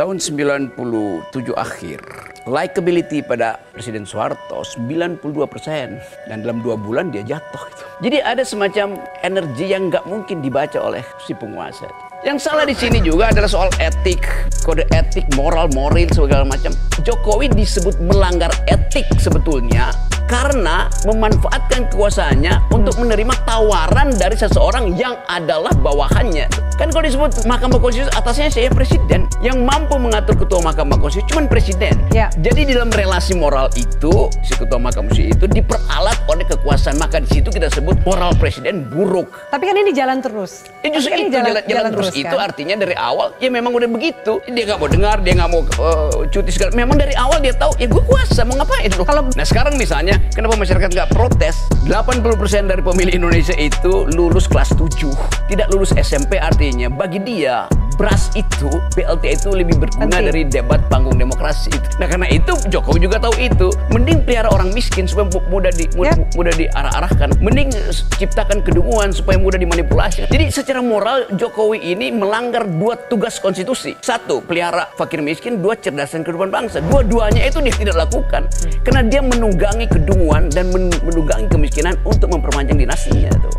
Tahun 97 akhir, likability pada Presiden Soeharto 92 persen. Dan dalam dua bulan dia jatuh. Gitu. Jadi ada semacam energi yang nggak mungkin dibaca oleh si penguasa. Yang salah di sini juga adalah soal etik, kode etik, moral, moral, segala macam. Jokowi disebut melanggar etik sebetulnya karena memanfaatkan kekuasaannya untuk menerima tawaran dari seseorang yang adalah bawahannya. Kan kalau disebut Mahkamah Konstitusi atasnya saya presiden yang mampu mengatur ketua Mahkamah Konstitusi cuma presiden. Ya. Jadi di dalam relasi moral itu si ketua Mahkamah Konstitusi itu diperalat oleh kekuasaan maka di situ kita sebut moral presiden buruk. Tapi kan ini jalan terus. Ya justru Tapi kan itu ini jalan, jalan, terus, itu kan? artinya dari awal ya memang udah begitu. Dia nggak mau dengar, dia nggak mau uh, cuti segala. Memang dari awal dia tahu ya gue kuasa mau ngapain loh. Kalau- nah sekarang misalnya kenapa masyarakat nggak protes? 80% dari pemilih Indonesia itu lulus kelas 7, tidak lulus SMP artinya bagi dia beras itu BLT itu lebih berguna Penting. dari debat panggung demokrasi itu. Nah karena itu Jokowi juga tahu itu. Mending pelihara orang miskin supaya mu- mudah di mu- Ya. mudah diarah-arahkan. Mending ciptakan kedunguan supaya mudah dimanipulasi. Jadi secara moral Jokowi ini melanggar dua tugas konstitusi. Satu, pelihara fakir miskin. Dua, cerdaskan kehidupan bangsa. Dua-duanya itu dia tidak lakukan. Karena dia menunggangi kedunguan dan men- menunggangi kemiskinan untuk memperpanjang dinastinya tuh.